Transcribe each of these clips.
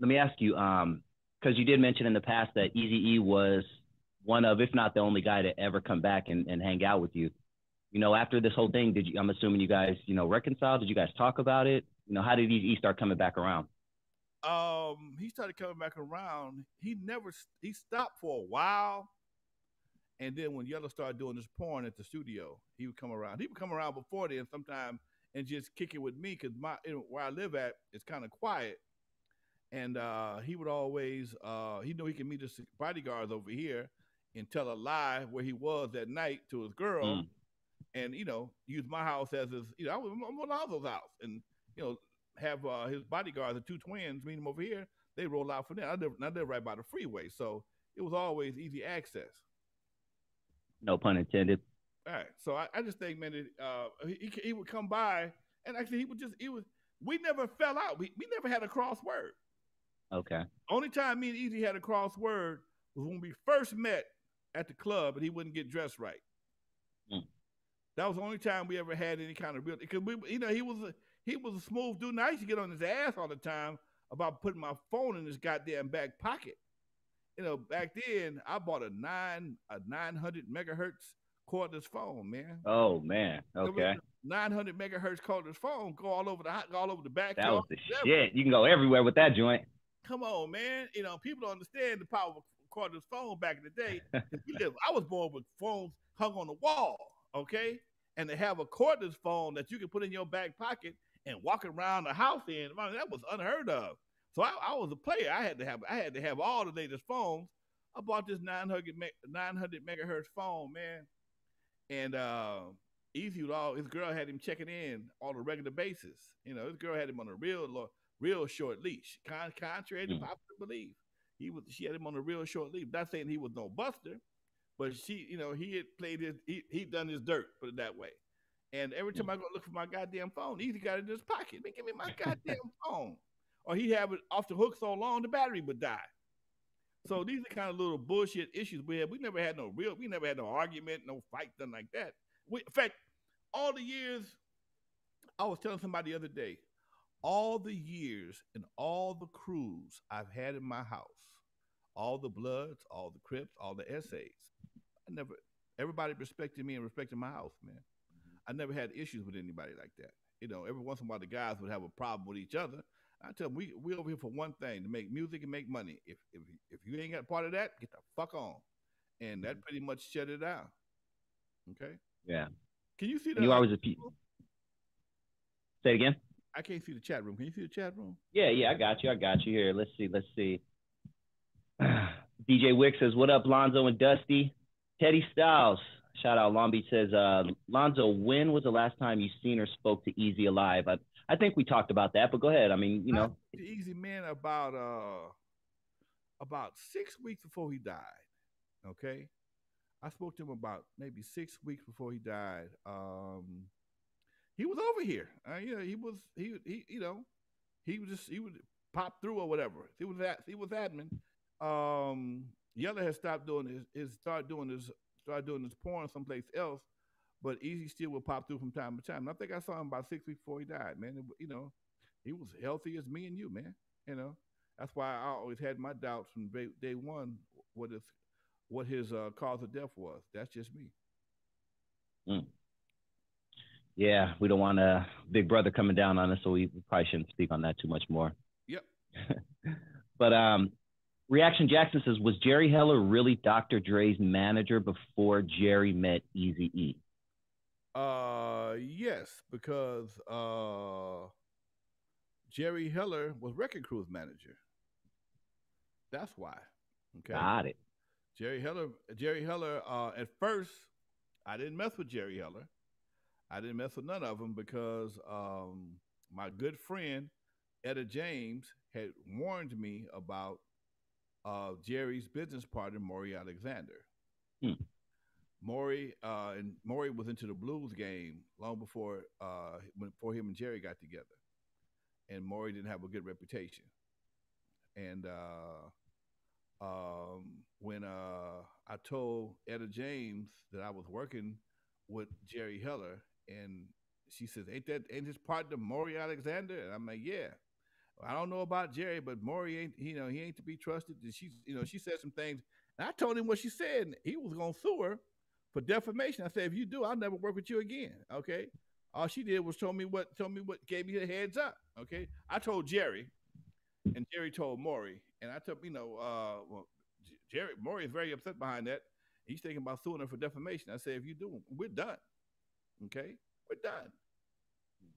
let me ask you, um, because you did mention in the past that Eazy E was one of, if not the only guy to ever come back and, and hang out with you. You know, after this whole thing, did you? I'm assuming you guys, you know, reconciled. Did you guys talk about it? You know, how did Eazy E start coming back around? Um, he started coming back around. He never he stopped for a while, and then when Yella started doing his porn at the studio, he would come around. He would come around before then, sometime, and just kick it with me because my where I live at is kind of quiet, and uh, he would always uh, he knew he could meet his bodyguards over here and tell a lie where he was that night to his girl, mm. and you know use my house as his you know I was on Lonzo's house and you know have uh, his bodyguards, the two twins, meet him over here. They roll out for them. I live, I live right by the freeway, so it was always easy access. No pun intended. All right, so I, I just think, man, that, uh, he, he would come by, and actually he would just he was. We never fell out. We we never had a crossword. Okay. Only time me and Eazy had a crossword was when we first met at the club, and he wouldn't get dressed right. Mm. That was the only time we ever had any kind of real. Because we, you know, he was a, he was a smooth dude. And I used to get on his ass all the time about putting my phone in his goddamn back pocket. You know, back then I bought a nine a nine hundred megahertz cordless phone, man. Oh man, okay. Nine hundred megahertz cordless phone go all over the all over the back. That was the shit. You can go everywhere with that joint. Come on, man. You know people don't understand the power of a cordless phone back in the day. I was born with phones hung on the wall, okay, and to have a cordless phone that you can put in your back pocket and walk around the house in. Man, that was unheard of. So I, I, was a player. I had to have I had to have all the latest phones. I bought this 900 900 megahertz phone, man, and uh, Eazy with all his girl had him checking in on a regular basis. You know, his girl had him on a real real short leash. Con- contrary to mm. popular belief, he was she had him on a real short leash. Not saying he was no buster, but she, you know, he had played his he he done his dirt. Put it that way. And every time I go look for my goddamn phone, Eazy got it in his pocket. Man, give me my goddamn phone. Or he have it off the hook so long the battery would die. So these are kind of little bullshit issues we had. We never had no real, we never had no argument, no fight, nothing like that. We, in fact, all the years, I was telling somebody the other day, all the years and all the crews I've had in my house, all the Bloods, all the Crips, all the essays, I never, everybody respected me and respected my house, man. Mm-hmm. I never had issues with anybody like that. You know, every once in a while the guys would have a problem with each other. I tell them we we over here for one thing to make music and make money. If if if you ain't got part of that, get the fuck on. And that mm-hmm. pretty much shut it down. Okay. Yeah. Can you see that? You always a pe- Say it again. I can't see the chat room. Can you see the chat room? Yeah, yeah, I got you. I got you here. Let's see. Let's see. DJ Wick says, "What up, Lonzo and Dusty?" Teddy Styles Shout out Long Beach says, uh, Lonzo, when was the last time you seen or spoke to Eazy Alive? I, I think we talked about that, but go ahead. I mean, you know, Eazy Man about uh about six weeks before he died. Okay, I spoke to him about maybe six weeks before he died. Um, he was over here. Uh, know, he was he he you know he was just he would pop through or whatever. He was that he was admin. Um, Yella has stopped doing his, his start doing his start doing this porn someplace else. But Eazy still would pop through from time to time. And I think I saw him about six weeks before he died, man. you know, he was healthy as me and you, man. You know, that's why I always had my doubts from day, day one what his what his uh, cause of death was. That's just me. Mm. Yeah, we don't want a big brother coming down on us, so we probably shouldn't speak on that too much more. Yep. but um, Reaction Jackson says, was Jerry Heller really Dr. Dre's manager before Jerry met Eazy E? Uh, yes, because uh, Jerry Heller was Wreckin' Cru's manager. That's why. Okay. Got it. Jerry Heller. Jerry Heller. Uh, at first, I didn't mess with Jerry Heller. I didn't mess with none of them because um, my good friend Etta James had warned me about of Jerry's business partner, Maury Alexander. Hmm. Maury uh, and Maury was into the blues game long before uh, before him and Jerry got together, and Maury didn't have a good reputation. And uh, um, when uh, I told Etta James that I was working with Jerry Heller, and she says, "Ain't that ain't his partner Maury Alexander?" And I'm like, "Yeah." I don't know about Jerry, but Maury ain't you know he ain't to be trusted. And she's you know she said some things. And I told him what she said. And he was gonna sue her for defamation. I said, if you do, I'll never work with you again. Okay. All she did was told me what told me what gave me a heads up. Okay. I told Jerry, and Jerry told Maury, and I told you know, uh, well, Jerry Maury is very upset behind that. He's thinking about suing her for defamation. I said, if you do, we're done. Okay, we're done.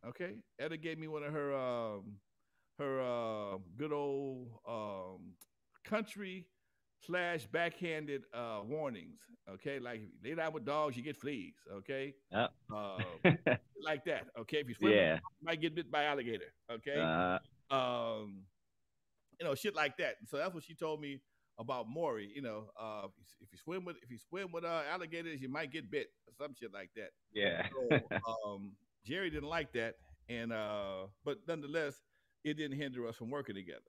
Okay. Etta gave me one of her um, her uh, good old um, country slash backhanded uh, warnings. Okay, like if you lay down with dogs, you get fleas. Okay, uh, like that. Okay, if you swim, yeah. you might get bit by alligator. Okay, uh, um, you know, shit like that. So that's what she told me about Maury. You know, uh, if you swim with if you swim with uh, alligators, you might get bit or some shit like that. Yeah. so, um, Jerry didn't like that, and uh, but nonetheless, it didn't hinder us from working together.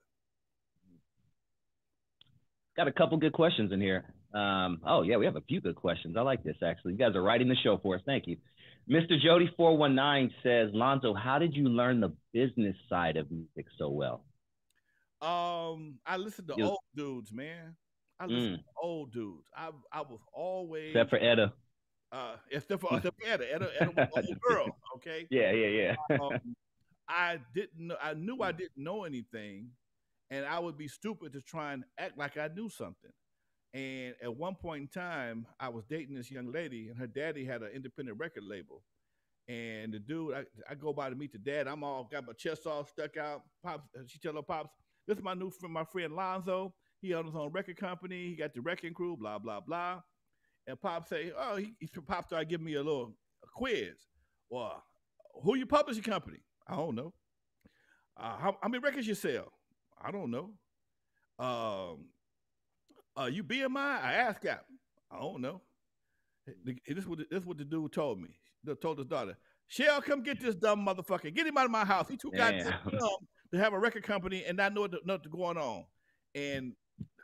Got a couple good questions in here. Um, oh yeah, we have a few good questions. I like this actually. You guys are writing the show for us. Thank you. Mr. Jody four one nine says, Lonzo, how did you learn the business side of music so well? Um, I listened to you, old dudes, man. I listened mm. to old dudes. I I was always except for Etta. Uh, except for, except for Etta. Etta, Etta was an old girl. Okay. Yeah, yeah, yeah. um, I didn't know. I knew I didn't know anything, and I would be stupid to try and act like I knew something. And at one point in time, I was dating this young lady, and her daddy had an independent record label. And the dude, I, I go by to meet the dad. I'm all got my chest all stuck out. Pops, she tell her pops, "This is my new friend, my friend Lonzo. He owns his own record company. He got the Wreckin' Cru. Blah blah blah." And Pop say, "Oh, he, he Pop started giving me a little a quiz. Well, who your publishing company? I don't know. Uh, how, how many records you sell? I don't know. Um, uh, you BMI? I asked him. I don't know. This is what this what the dude told me. He told his daughter, Shell, come get this dumb motherfucker. Get him out of my house. He too goddamn dumb to have a record company and not know what what's going on. And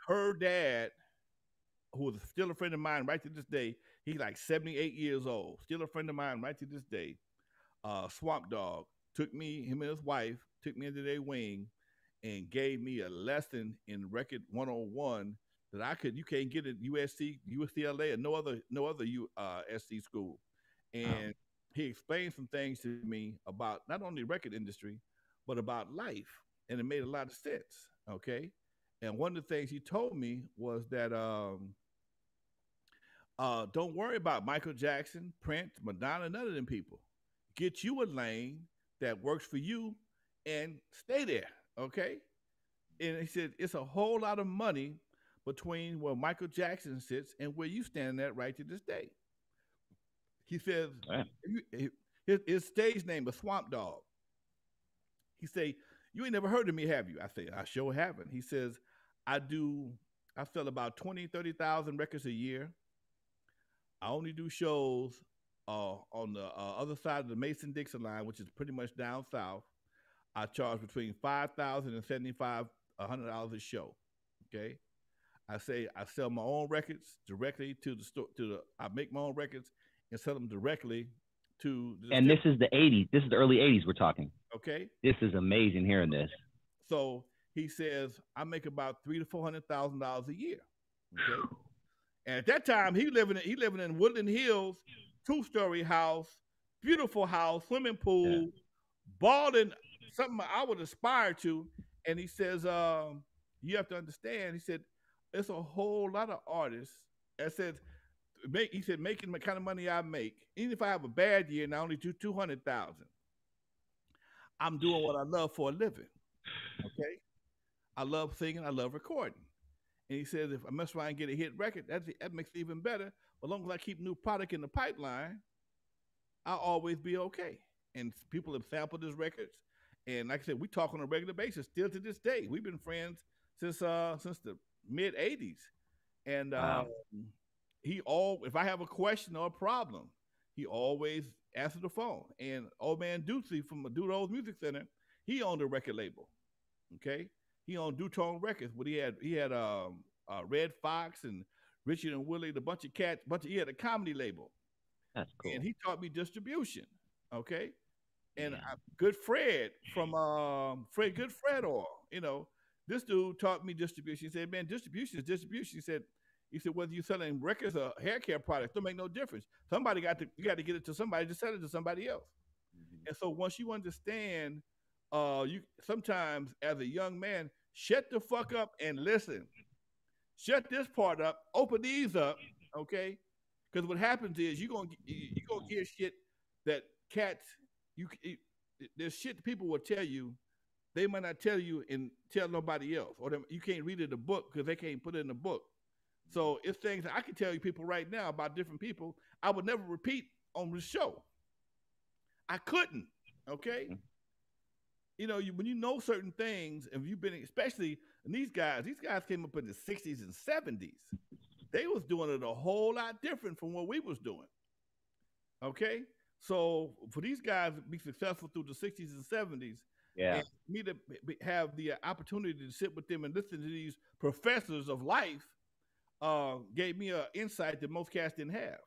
her dad, who was still a friend of mine right to this day, he's like 78 years old, still a friend of mine right to this day. Uh, Swamp Dogg took me, him and his wife, took me into their wing and gave me a lesson in record 101 that I could you can't get at USC, UCLA, or no other no other U, uh, SC school. And oh. he explained some things to me about not only record industry, but about life, and it made a lot of sense. Okay, and one of the things he told me was that um, uh, don't worry about Michael Jackson, Prince, Madonna, none of them people. Get you a lane that works for you and stay there. Okay. And he said it's a whole lot of money between where Michael Jackson sits and where you stand at right to this day. He says his, his, stage name is Swamp Dogg. He say, You ain't never heard of me, have you? I say, I sure haven't. He says, I do, I sell about 20, 30,000 records a year. I only do shows uh, on the uh, other side of the Mason Dixon line, which is pretty much down south, I charge between five thousand and seventy five hundred dollars a show. Okay, I say I sell my own records directly to the store. To the I make my own records and sell them directly to. The and this is the '80s. This is the early '80s. We're talking. Okay. This is amazing hearing this. So he says I make about three to four hundred thousand dollars a year. Okay. and at that time, he living in, he living in Woodland Hills two story house, beautiful house, swimming pool, yeah. balding, something I would aspire to. And he says, um, you have to understand, he said, it's a whole lot of artists that says, make, he said, making the kind of money I make, even if I have a bad year and I only do 200,000, I'm doing what I love for a living. Okay. I love singing. I love recording. And he says, if I mess around and get a hit record, that, that makes it even better as long as I keep new product in the pipeline, I'll always be okay. And people have sampled his records. And like I said, we talk on a regular basis still to this day. We've been friends since uh since the mid 80s. And wow. um, he all if I have a question or a problem, he always answers the phone. And old man Dootsie from the Dooto's Music Center, he owned a record label. Okay. He owned Dootone Records, but he had he had um uh, Redd Foxx and Richard and Willie, the bunch of cats, bunch of he had a comedy label. That's cool. And he taught me distribution. Okay. and yeah. I, good Fred from um, Fred Good Fred or You know, this dude taught me distribution. He said, "Man, distribution is distribution." He said, "He said whether you're selling records or hair care products, don't make no difference. Somebody got to you got to get it to somebody to sell it to somebody else." Mm-hmm. And so once you understand, uh, you sometimes as a young man, shut the fuck up and listen. Shut this part up. Open these up, okay? Because what happens is you gonna you gonna hear shit that cats you, you there's shit people will tell you they might not tell you and tell nobody else, or them, you can't read it in the book because they can't put it in the book. So it's things I can tell you people right now about different people. I would never repeat on the show. I couldn't. Okay. Mm-hmm. You know, you, when you know certain things, and you've been, especially and these guys, these guys came up in the '60s and '70s. They was doing it a whole lot different from what we was doing. Okay, so for these guys to be successful through the '60s and '70s, yeah. me to have the opportunity to sit with them and listen to these professors of life uh, gave me an insight that most cats didn't have.